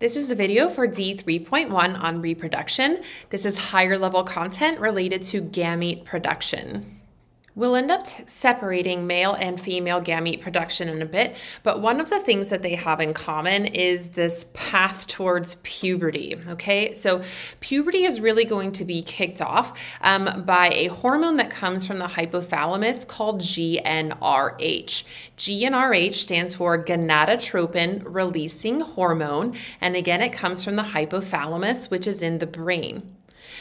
This is the video for D3.1 on reproduction. This is higher level content related to gamete production. We'll end up separating male and female gamete production in a bit, but one of the things that they have in common is this path towards puberty. Okay, so puberty is really going to be kicked off um, by a hormone that comes from the hypothalamus called GnRH. GnRH stands for gonadotropin releasing hormone, and again, it comes from the hypothalamus, which is in the brain.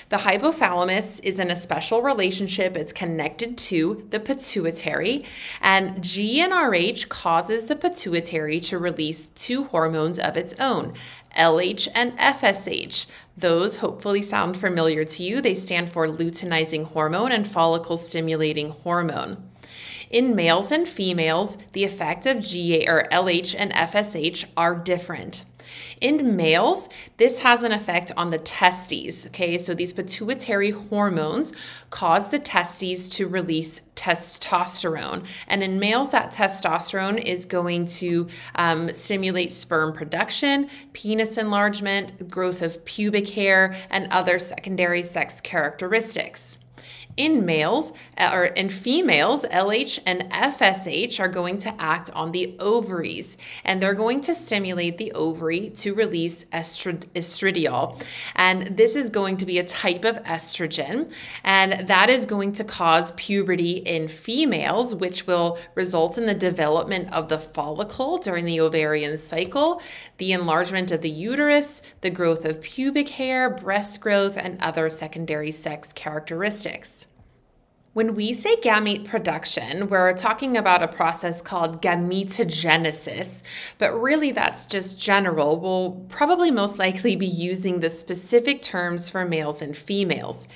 The hypothalamus is in a special relationship. It's connected to the pituitary, and GnRH causes the pituitary to release two hormones of its own. LH and FSH. Those hopefully sound familiar to you. They stand for luteinizing hormone and follicle stimulating hormone. In males and females, the effect of GA or LH and FSH are different. In males, this has an effect on the testes. Okay, so these pituitary hormones cause the testes to release testosterone. And in males, that testosterone is going to um, stimulate sperm production, penis enlargement, growth of pubic hair, and other secondary sex characteristics in males uh, or in females, LH and FSH are going to act on the ovaries and they're going to stimulate the ovary to release estradiol. And this is going to be a type of estrogen and that is going to cause puberty in females, which will result in the development of the follicle during the ovarian cycle, the enlargement of the uterus, the growth of pubic hair, breast growth, and other secondary sex characteristics. When we say gamete production, we're talking about a process called gametogenesis, but really that's just general. We'll probably most likely be using the specific terms for males and females.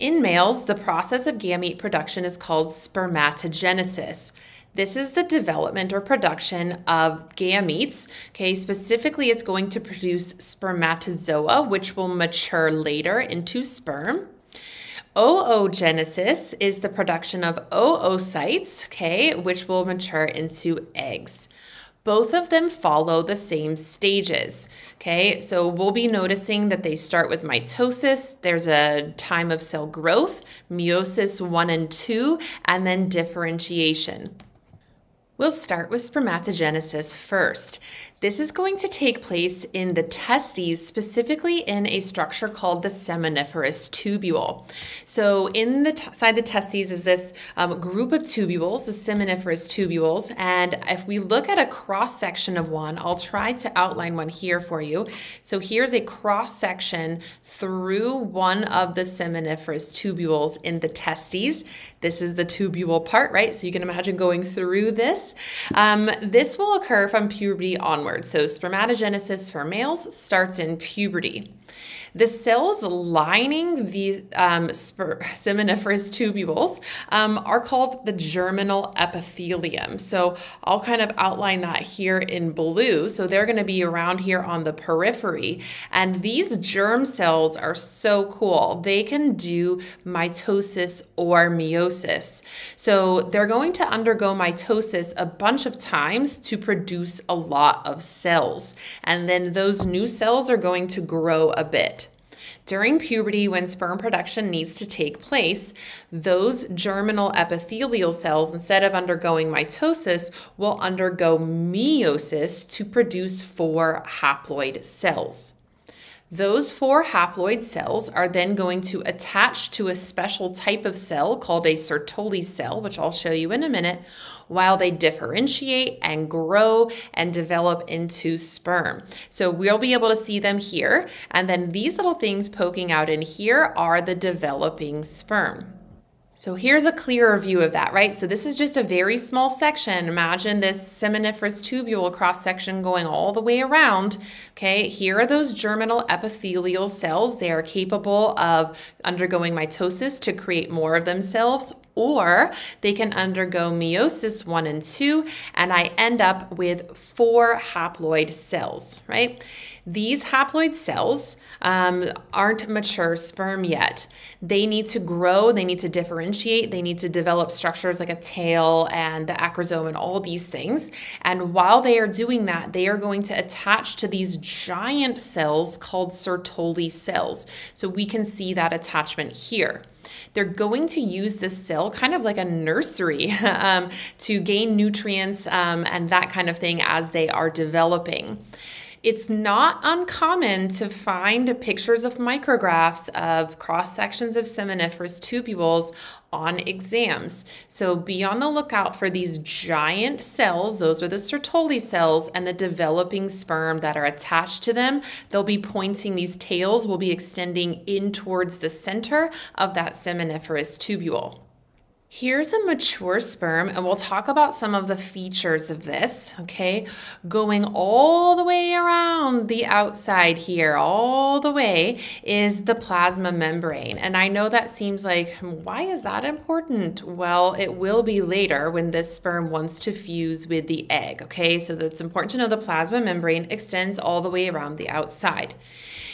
In males, the process of gamete production is called spermatogenesis. This is the development or production of gametes. Okay, specifically, it's going to produce spermatozoa, which will mature later into sperm. Oogenesis is the production of oocytes, okay, which will mature into eggs. Both of them follow the same stages. Okay, so we'll be noticing that they start with mitosis. There's a time of cell growth, meiosis one and two, and then differentiation. We'll start with spermatogenesis first. This is going to take place in the testes, specifically in a structure called the seminiferous tubule. So, in the the testes is this um, group of tubules, the seminiferous tubules. And if we look at a cross section of one, I'll try to outline one here for you. So, here's a cross section through one of the seminiferous tubules in the testes. This is the tubule part, right? So, you can imagine going through this. Um, this will occur from puberty onward. So spermatogenesis for males starts in puberty. The cells lining the um, seminiferous tubules um, are called the germinal epithelium. So I'll kind of outline that here in blue. So they're going to be around here on the periphery. And these germ cells are so cool. They can do mitosis or meiosis. So they're going to undergo mitosis a bunch of times to produce a lot of cells. And then those new cells are going to grow a bit. During puberty, when sperm production needs to take place, those germinal epithelial cells, instead of undergoing mitosis, will undergo meiosis to produce four haploid cells. Those four haploid cells are then going to attach to a special type of cell called a Sertoli cell, which I'll show you in a minute, while they differentiate and grow and develop into sperm. So we'll be able to see them here. And then these little things poking out in here are the developing sperm. So here's a clearer view of that, right? So this is just a very small section. Imagine this seminiferous tubule cross section going all the way around. Okay, here are those germinal epithelial cells. They are capable of undergoing mitosis to create more of themselves, or they can undergo meiosis one and two, and I end up with four haploid cells, right? These haploid cells um, aren't mature sperm yet. They need to grow, they need to differentiate, they need to develop structures like a tail and the acrosome and all these things. And while they are doing that, they are going to attach to these giant cells called Sertoli cells. So we can see that attachment here they're going to use this cell kind of like a nursery um, to gain nutrients um, and that kind of thing as they are developing. It's not uncommon to find pictures of micrographs of cross sections of seminiferous tubules on exams. So be on the lookout for these giant cells. Those are the Sertoli cells and the developing sperm that are attached to them. They'll be pointing, these tails will be extending in towards the center of that seminiferous tubule. Here's a mature sperm, and we'll talk about some of the features of this, okay? Going all the way around the outside here, all the way, is the plasma membrane. And I know that seems like, why is that important? Well, it will be later when this sperm wants to fuse with the egg, okay? So that's important to know the plasma membrane extends all the way around the outside.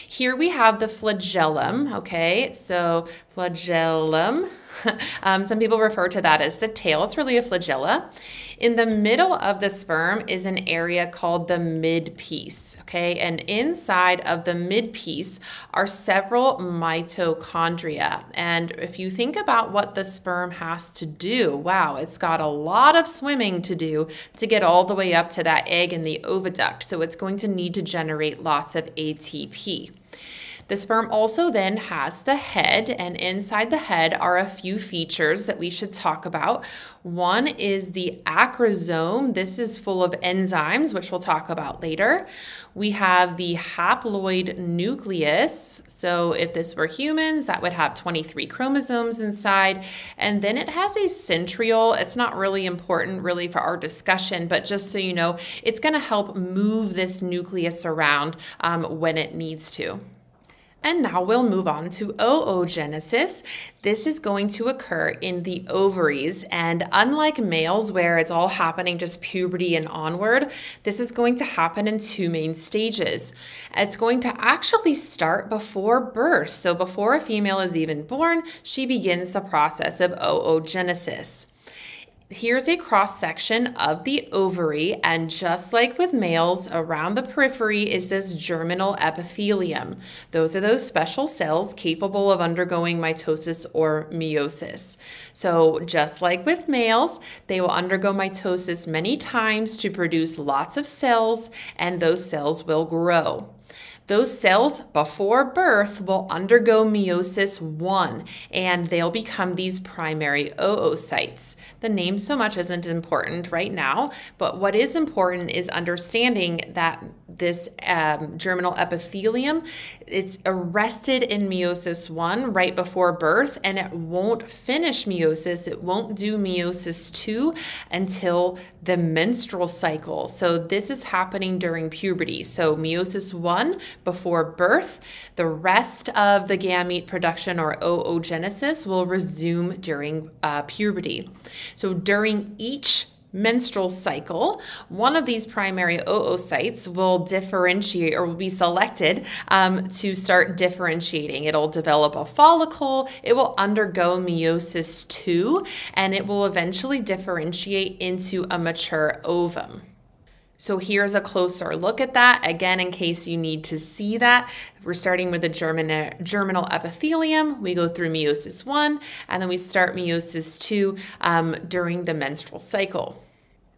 Here we have the flagellum, okay? So flagellum, um, some people refer to that as the tail. It's really a flagella. In the middle of the sperm is an area called the midpiece, okay? And inside of the midpiece are several mitochondria. And if you think about what the sperm has to do, wow, it's got a lot of swimming to do to get all the way up to that egg in the oviduct. So it's going to need to generate lots of ATP. The sperm also then has the head, and inside the head are a few features that we should talk about. One is the acrosome. This is full of enzymes, which we'll talk about later. We have the haploid nucleus. So, if this were humans, that would have 23 chromosomes inside. And then it has a centriole. It's not really important, really, for our discussion, but just so you know, it's going to help move this nucleus around um, when it needs to. And now we'll move on to oogenesis. This is going to occur in the ovaries. And unlike males, where it's all happening just puberty and onward, this is going to happen in two main stages. It's going to actually start before birth. So before a female is even born, she begins the process of oogenesis here's a cross section of the ovary, and just like with males, around the periphery is this germinal epithelium. Those are those special cells capable of undergoing mitosis or meiosis. So, just like with males, they will undergo mitosis many times to produce lots of cells, and those cells will grow. Those cells before birth will undergo meiosis 1 and they'll become these primary oocytes. The name so much isn't important right now, but what is important is understanding that this um, germinal epithelium. It's arrested in meiosis 1 right before birth and it won't finish meiosis. It won't do meiosis 2 until the menstrual cycle. So this is happening during puberty. So meiosis 1 before birth the rest of the gamete production or oogenesis will resume during uh, puberty. So during each menstrual cycle, one of these primary oocytes will differentiate or will be selected um, to start differentiating. It'll develop a follicle, it will undergo meiosis 2, and it will eventually differentiate into a mature ovum. So here's a closer look at that. Again, in case you need to see that, we're starting with the germinal epithelium. We go through meiosis one, and then we start meiosis two um, during the menstrual cycle.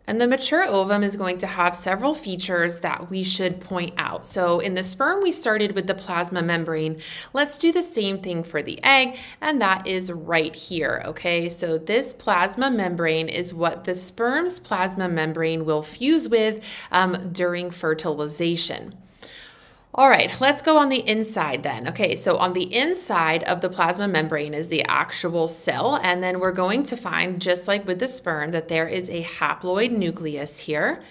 And the mature ovum is going to have several features that we should point out. So in the sperm, we started with the plasma membrane. Let's do the same thing for the egg, and that is right here, okay? So this plasma membrane is what the sperm's plasma membrane will fuse with um, during fertilization. All right, let's go on the inside then. Okay, so on the inside of the plasma membrane is the actual cell, and then we're going to find, just like with the sperm, that there is a haploid nucleus here.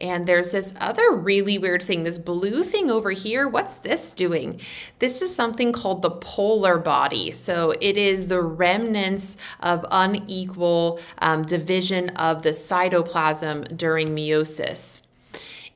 And there's this other really weird thing, this blue thing over here. What's this doing? This is something called the polar body. So it is the remnants of unequal um, division of the cytoplasm during meiosis.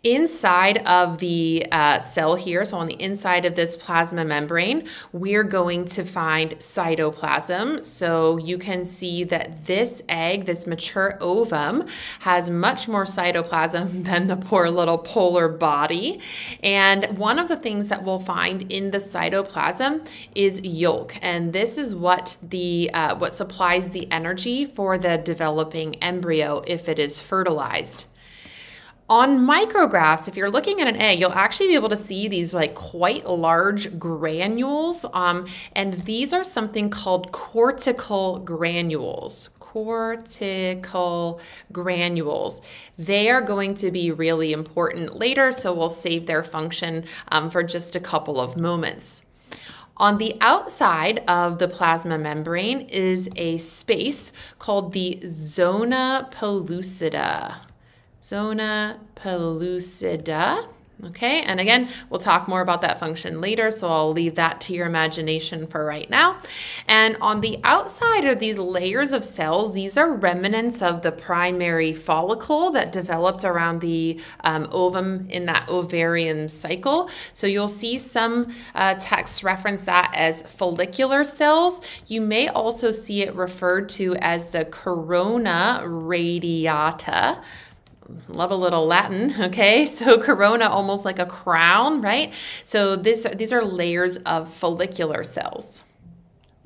Inside of the uh, cell here, so on the inside of this plasma membrane, we're going to find cytoplasm. So you can see that this egg, this mature ovum, has much more cytoplasm than the poor little polar body. And one of the things that we'll find in the cytoplasm is yolk, and this is what the uh, what supplies the energy for the developing embryo if it is fertilized. On micrographs, if you're looking at an egg, you'll actually be able to see these like quite large granules. Um, and these are something called cortical granules. Cortical granules. They are going to be really important later, so we'll save their function um, for just a couple of moments. On the outside of the plasma membrane is a space called the zona pellucida. Zona pellucida. Okay, and again, we'll talk more about that function later, so I'll leave that to your imagination for right now. And on the outside are these layers of cells, these are remnants of the primary follicle that developed around the um, ovum in that ovarian cycle. So you'll see some uh, texts reference that as follicular cells. You may also see it referred to as the corona radiata love a little Latin, okay? So corona, almost like a crown, right? So this, these are layers of follicular cells.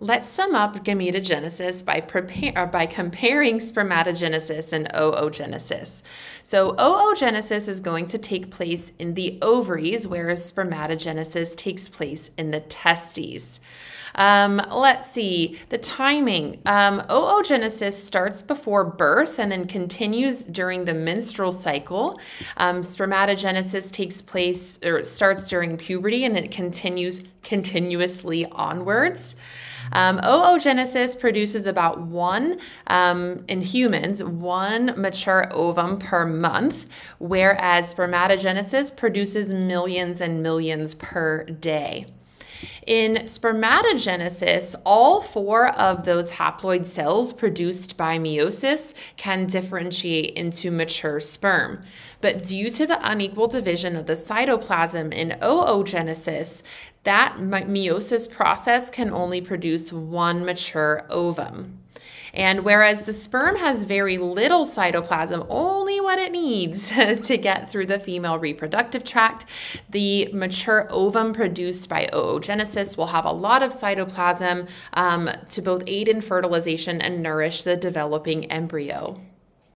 Let's sum up gametogenesis by, prepare, by comparing spermatogenesis and oogenesis. So oogenesis is going to take place in the ovaries, whereas spermatogenesis takes place in the testes. Um, let's see, the timing. Um, oogenesis starts before birth and then continues during the menstrual cycle. Um, spermatogenesis takes place or starts during puberty and it continues continuously onwards. Um, oogenesis produces about one, um, in humans, one mature ovum per month, whereas spermatogenesis produces millions and millions per day. In spermatogenesis, all four of those haploid cells produced by meiosis can differentiate into mature sperm. But due to the unequal division of the cytoplasm in oogenesis, that meiosis process can only produce one mature ovum. And whereas the sperm has very little cytoplasm, only what it needs to get through the female reproductive tract, the mature ovum produced by oogenesis will have a lot of cytoplasm um, to both aid in fertilization and nourish the developing embryo.